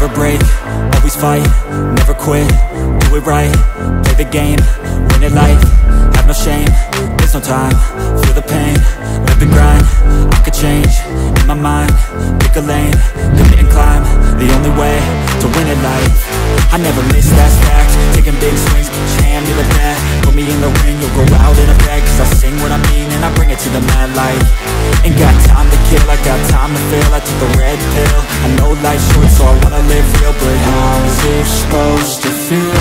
Never break, always fight, never quit Do it right, play the game, win it life Have no shame, there's no time Feel the pain, live the grind I could change, in my mind Pick a lane, commit and climb The only way to win at life. I never miss, that fact Taking big swings, each hand me the bat Put me in the ring, you'll go out in a bag Cause I sing what I mean and I bring it to the mad light. Ain't got time to kill, I got time to feel I took the red pill I know life's so I wanna live real But how's it supposed to feel?